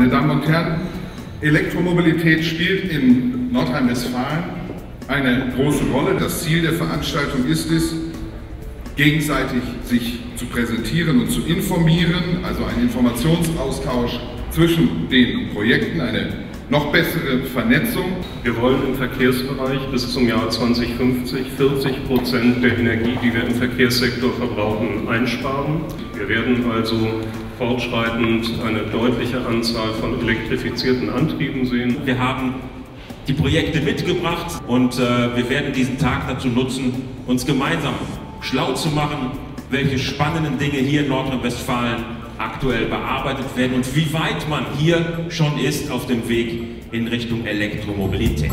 Meine Damen und Herren, Elektromobilität spielt in Nordrhein-Westfalen eine große Rolle. Das Ziel der Veranstaltung ist es, gegenseitig sich zu präsentieren und zu informieren, also ein Informationsaustausch zwischen den Projekten, eine noch bessere Vernetzung. Wir wollen im Verkehrsbereich bis zum Jahr 2050 40 Prozent der Energie, die wir im Verkehrssektor verbrauchen, einsparen. Wir werden also fortschreitend eine deutliche Anzahl von elektrifizierten Antrieben sehen. Wir haben die Projekte mitgebracht und äh, wir werden diesen Tag dazu nutzen, uns gemeinsam schlau zu machen, welche spannenden Dinge hier in Nordrhein-Westfalen aktuell bearbeitet werden und wie weit man hier schon ist auf dem Weg in Richtung Elektromobilität.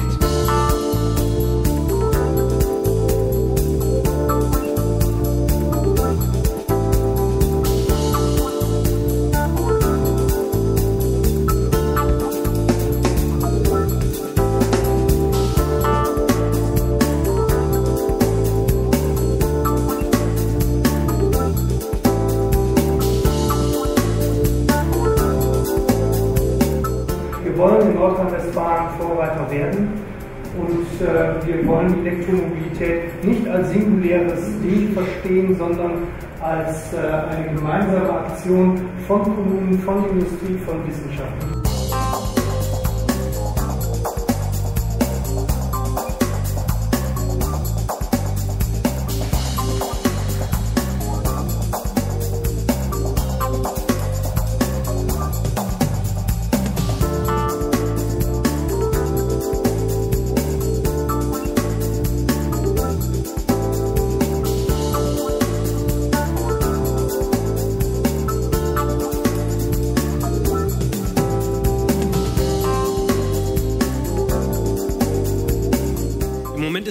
Nordrhein-Westfalen Vorreiter werden und äh, wir wollen Elektromobilität nicht als singuläres Ding verstehen, sondern als äh, eine gemeinsame Aktion von Kommunen, von Industrie, von Wissenschaften.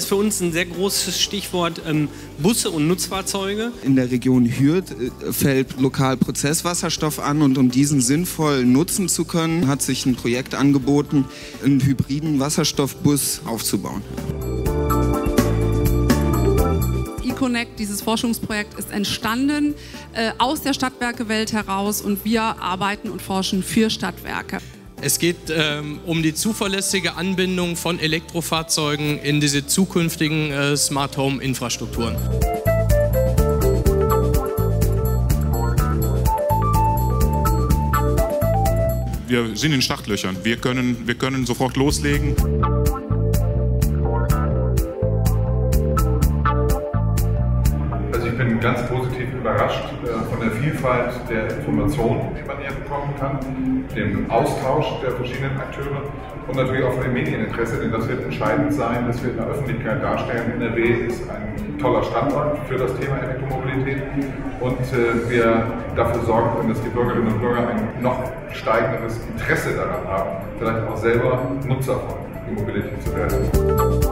Ist für uns ein sehr großes Stichwort ähm, Busse und Nutzfahrzeuge. In der Region Hürth äh, fällt lokal Prozesswasserstoff an und um diesen sinnvoll nutzen zu können, hat sich ein Projekt angeboten, einen hybriden Wasserstoffbus aufzubauen. eConnect, dieses Forschungsprojekt, ist entstanden äh, aus der Stadtwerkewelt heraus und wir arbeiten und forschen für Stadtwerke. Es geht ähm, um die zuverlässige Anbindung von Elektrofahrzeugen in diese zukünftigen äh, Smart Home Infrastrukturen. Wir sind in Startlöchern. Wir können, wir können sofort loslegen. Also ich bin ganz positiv überrascht äh, von der Vielfalt der Informationen, die man hier bekommen kann, dem Austausch der verschiedenen Akteure und natürlich auch von dem Medieninteresse, denn das wird entscheidend sein, dass wir in der Öffentlichkeit darstellen. NRW ist ein toller Standort für das Thema Elektromobilität und äh, wir dafür sorgen können, dass die Bürgerinnen und Bürger ein noch steigenderes Interesse daran haben, vielleicht auch selber Nutzer von E-Mobility zu werden.